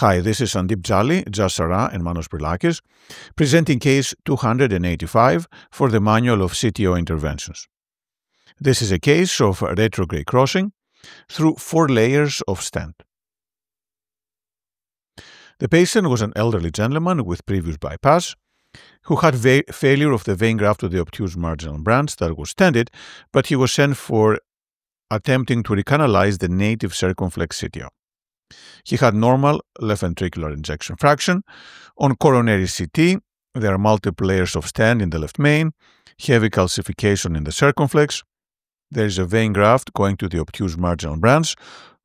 Hi, this is Sandeep Jolly, Jasara, and Manos Brilakis, presenting case 285 for the Manual of CTO Interventions. This is a case of retrograde crossing through four layers of stent. The patient was an elderly gentleman with previous bypass who had failure of the vein graft of the obtuse marginal branch that was stented, but he was sent for attempting to recanalize the native circumflex CTO. He had normal left ventricular ejection fraction. On coronary CT, there are multiple layers of stent in the left main, heavy calcification in the circumflex. There is a vein graft going to the obtuse marginal branch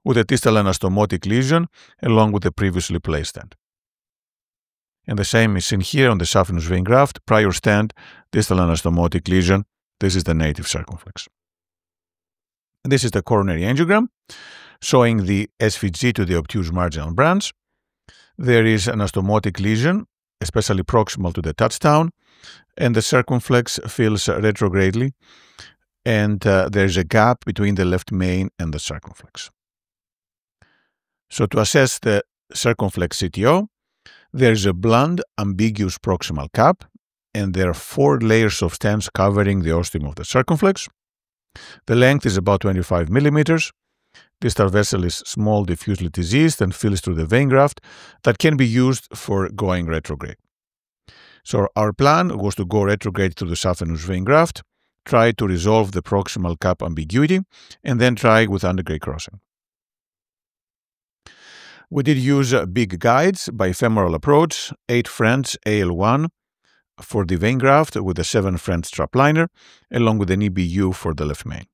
with a distal anastomotic lesion along with the previously placed stent. And the same is seen here on the saphenous vein graft, prior stent, distal anastomotic lesion. This is the native circumflex. This is the coronary angiogram showing the SVG to the obtuse marginal branch. There is an anastomotic lesion, especially proximal to the touchdown, and the circumflex fills retrogradely, and uh, there's a gap between the left main and the circumflex. So to assess the circumflex CTO, there's a blunt, ambiguous proximal cap, and there are four layers of stents covering the ostium of the circumflex. The length is about 25 millimeters. Distal vessel is small, diffusely diseased, and fills through the vein graft that can be used for going retrograde. So our plan was to go retrograde through the saphenous vein graft, try to resolve the proximal cap ambiguity, and then try with antegrade crossing. We did use uh, big guides by femoral approach, 8 French AL1 for the vein graft with a 7 French Trapliner, along with an EBU for the left main.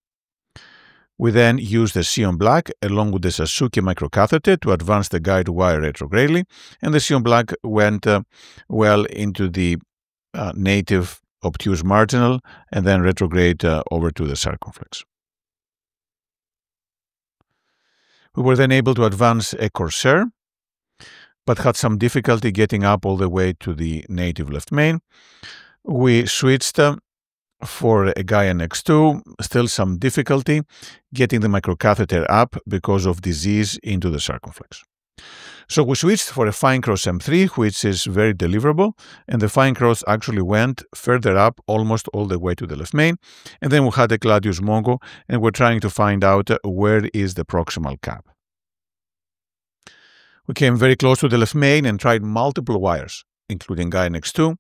We then used the Sion Black along with the Sasuke microcatheter to advance the guide wire retrogradely, and the Sion Black went uh, well into the uh, native obtuse marginal and then retrograde uh, over to the circumflex. We were then able to advance a Corsair, but had some difficulty getting up all the way to the native left main. We switched uh, for a Gaia X2, still some difficulty getting the microcatheter up because of disease into the circumflex. So we switched for a FineCross M3, which is very deliverable, and the fine cross actually went further up almost all the way to the left main. And then we had a Gladius Mongo, and we're trying to find out where is the proximal cap. We came very close to the left main and tried multiple wires, including Gaia X2,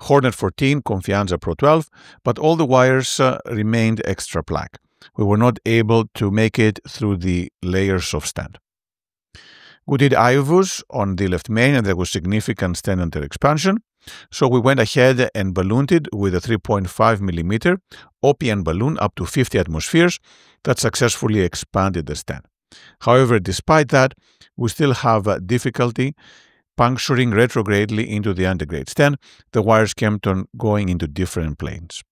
Hornet 14, Confianza Pro 12, but all the wires uh, remained extra plaque. We were not able to make it through the layers of stent. We did IVUS on the left main and there was significant stent under expansion. So we went ahead and ballooned it with a 3.5 millimeter OPN balloon up to 50 atmospheres that successfully expanded the stent. However, despite that, we still have difficulty puncturing retrogradely into the antegrade Then The wires kept on going into different planes.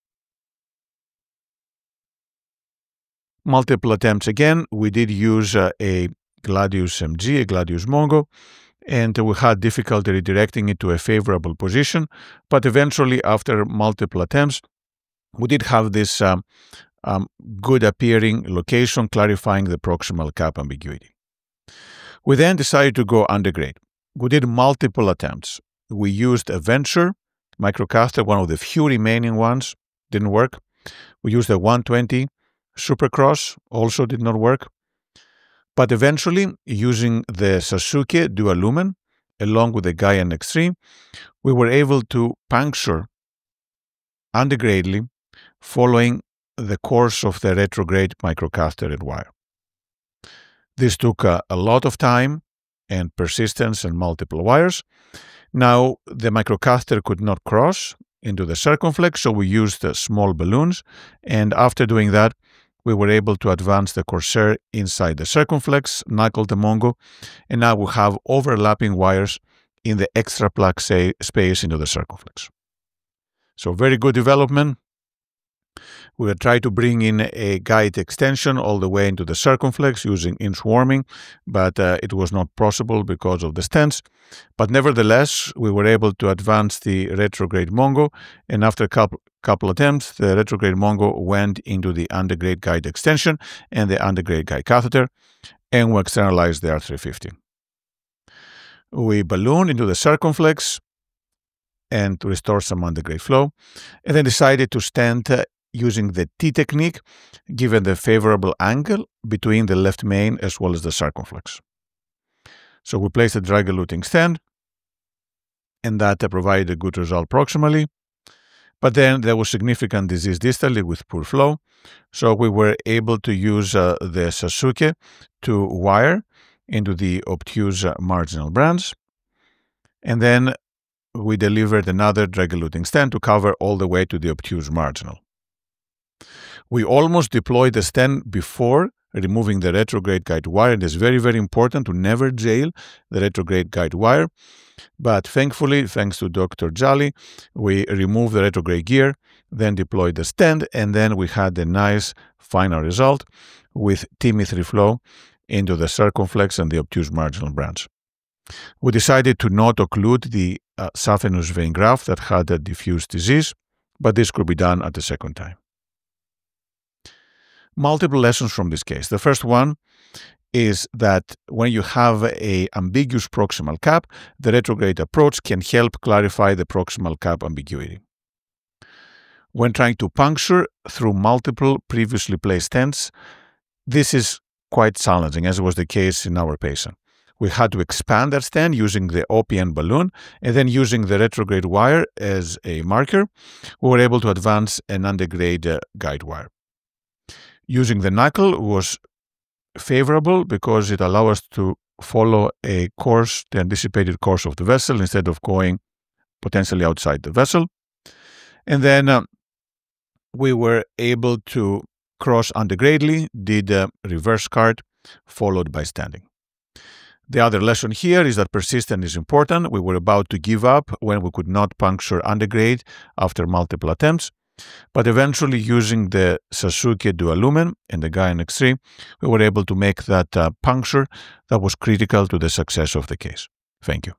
Multiple attempts again. We did use uh, a Gladius MG, a Gladius Mongo, and we had difficulty redirecting it to a favorable position. But eventually, after multiple attempts, we did have this um, um, good appearing location clarifying the proximal cap ambiguity. We then decided to go antegrade. We did multiple attempts. We used a Venture Microcatheter, one of the few remaining ones, didn't work. We used a 120 Supercross, also did not work. But eventually, using the Sasuke dual lumen along with the Gaia X3, we were able to puncture antegradely following the course of the retrograde microcatheter wire. This took a, a lot of time and persistence and multiple wires. Now, the microcatheter could not cross into the circumflex, so we used small balloons. And after doing that, we were able to advance the Corsair inside the circumflex, knuckle the Mongo, and now we have overlapping wires in the extra plaque space into the circumflex. So very good development. We will try to bring in a guide extension all the way into the circumflex using inchworming, but uh, it was not possible because of the stents. But nevertheless, we were able to advance the retrograde Mongo, and after a couple, couple attempts, the retrograde Mongo went into the antegrade guide extension and the antegrade guide catheter, and we externalized the R350. we ballooned into the circumflex and to restore some antegrade flow, and then decided to stent uh, using the T technique, given the favorable angle between the left main as well as the circumflex. So we placed a drug-eluting stent, and that provided a good result proximally. But then there was significant disease distally with poor flow, so we were able to use uh, the Sasuke to wire into the obtuse marginal branch. And then we delivered another drug-eluting stent to cover all the way to the obtuse marginal. We almost deployed the stent before removing the retrograde guide wire. It is very, very important to never jail the retrograde guide wire. But thankfully, thanks to Dr. Jolly, we removed the retrograde gear, then deployed the stent, and then we had a nice final result with TIMI3 flow into the circumflex and the obtuse marginal branch. We decided to not occlude the uh, saphenous vein graft that had a diffuse disease, but this could be done at the second time. Multiple lessons from this case. The first one is that when you have a ambiguous proximal cap, the retrograde approach can help clarify the proximal cap ambiguity. When trying to puncture through multiple previously placed stents, this is quite challenging, as was the case in our patient. We had to expand that stent using the OPN balloon and then using the retrograde wire as a marker, we were able to advance an antegrade uh, guide wire. Using the knuckle was favorable because it allowed us to follow a course, the anticipated course of the vessel, instead of going potentially outside the vessel. And then uh, we were able to cross antegradely, did a reverse CART, followed by stenting. The other lesson here is that persistence is important. We were about to give up when we could not puncture antegrade after multiple attempts. But eventually, using the Sasuke dual lumen and the Gaia X3, we were able to make that uh, puncture that was critical to the success of the case. Thank you.